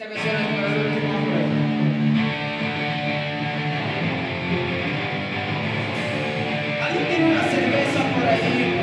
Esta canción es para el último hombre. ¿Alguien tiene una cerveza por ahí?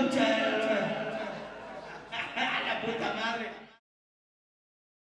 Mountain.